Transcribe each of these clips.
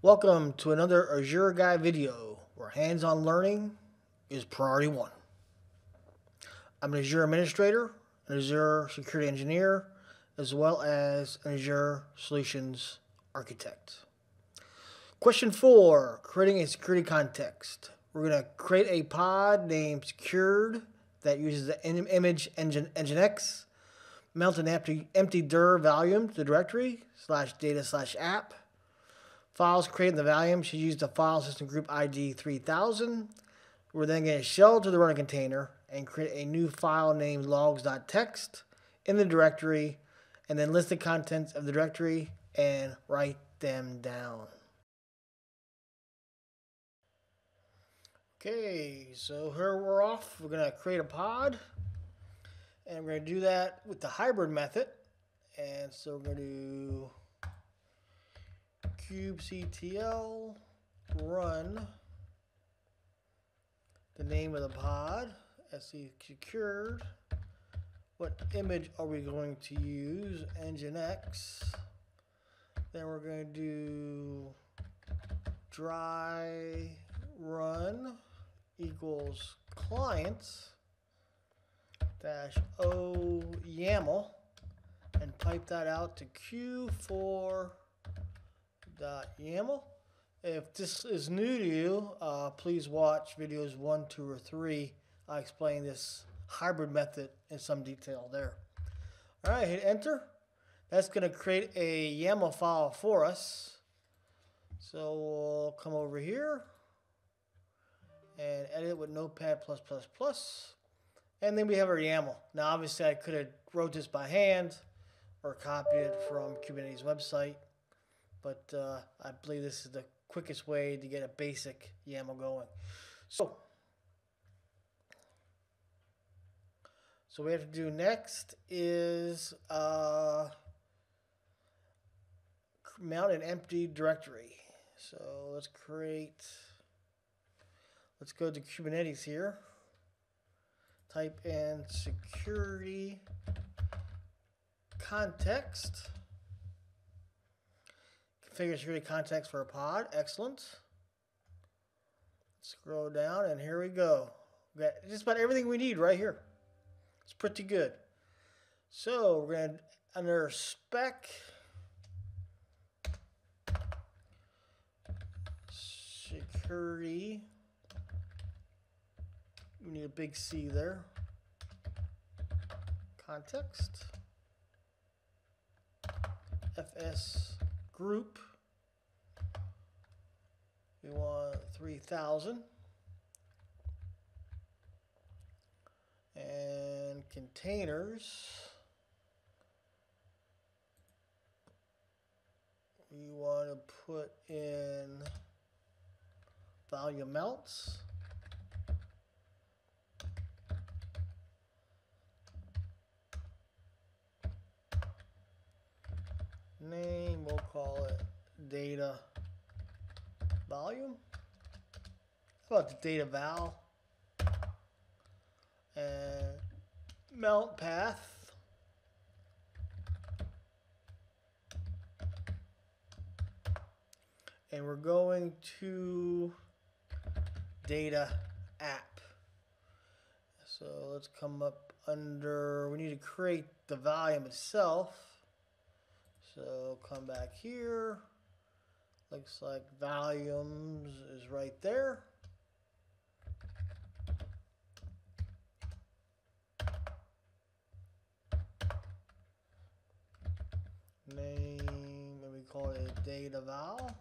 Welcome to another Azure Guy video where hands-on learning is priority one. I'm an Azure administrator, an Azure security engineer, as well as an Azure solutions architect. Question four, creating a security context. We're going to create a pod named secured that uses the image engine nginx, mount an empty, empty dir volume to the directory slash data slash app, Files created in the volume should use the file system group ID 3000. We're then going to shell to the running container and create a new file named logs.txt in the directory and then list the contents of the directory and write them down. Okay, so here we're off. We're going to create a pod and we're going to do that with the hybrid method. And so we're going to kubectl run the name of the pod, SC secured. What image are we going to use? Nginx. Then we're going to do dry run equals clients dash o YAML and pipe that out to Q4 YAML. If this is new to you, uh, please watch videos one, two, or three. I explain this hybrid method in some detail there. All right, hit enter. That's going to create a YAML file for us. So we'll come over here and edit with Notepad++. And then we have our YAML. Now, obviously, I could have wrote this by hand or copied it from Kubernetes website but uh, I believe this is the quickest way to get a basic YAML going. So, so we have to do next is uh, mount an empty directory. So let's create, let's go to Kubernetes here. Type in security context. Configure security context for a pod. Excellent. Scroll down, and here we go. We got just about everything we need right here. It's pretty good. So we're going to, under spec, security, we need a big C there. Context, FS group. We want 3,000. And containers. We want to put in volume mounts. Name, we'll call it data volume. How about the data val? And mount path. And we're going to data app. So let's come up under, we need to create the volume itself. So come back here. Looks like volumes is right there. Name, we call it data val.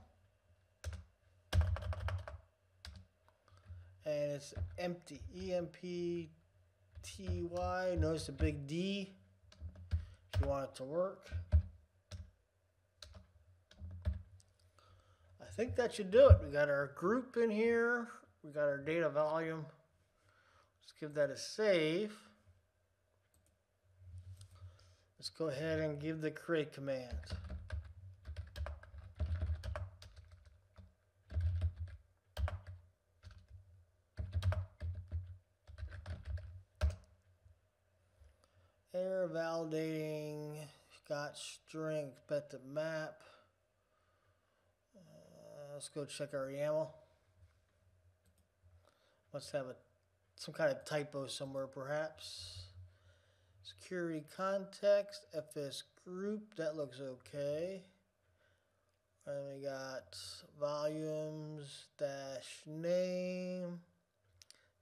And it's empty, E-M-P-T-Y, notice the big D if you want it to work. Think that should do it. We got our group in here. We got our data volume. Let's give that a save. Let's go ahead and give the create command. Error validating, got strength, bet the map. Let's go check our YAML. Must have a some kind of typo somewhere, perhaps. Security context, FS group, that looks okay. And we got volumes dash name,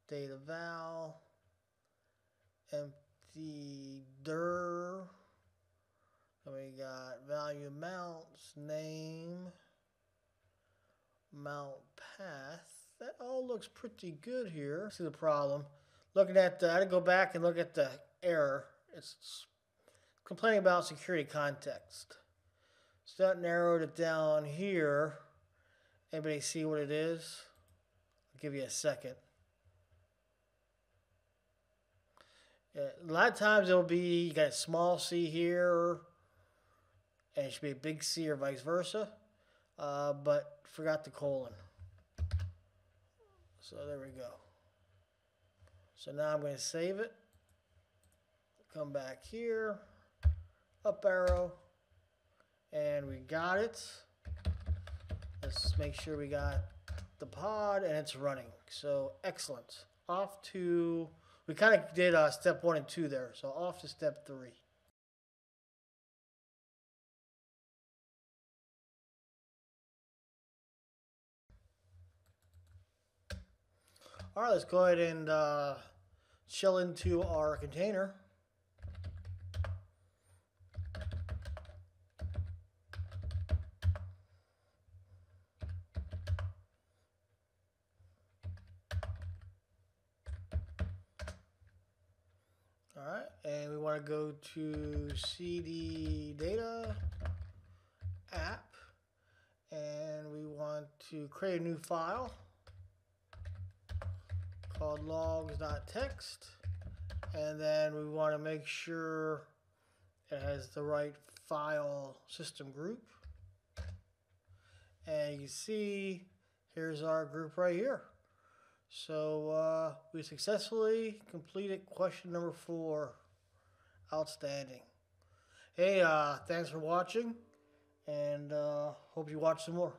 data val, empty dir. And we got volume mounts, name, mount path. That all looks pretty good here. See the problem. Looking at, the, I had to go back and look at the error. It's complaining about security context. So that narrowed it down here. Anybody see what it is? I'll give you a second. Yeah, a lot of times it'll be, you got a small c here, and it should be a big C or vice versa, uh, but forgot the colon. So there we go. So now I'm going to save it. Come back here, up arrow, and we got it. Let's make sure we got the pod and it's running. So excellent. Off to, we kind of did uh, step one and two there. So off to step three. All right, let's go ahead and uh, shell into our container. All right, and we want to go to CD data app, and we want to create a new file called logs.txt, and then we want to make sure it has the right file system group. And you see here's our group right here. So uh, we successfully completed question number four. Outstanding. Hey, uh, thanks for watching, and uh, hope you watch some more.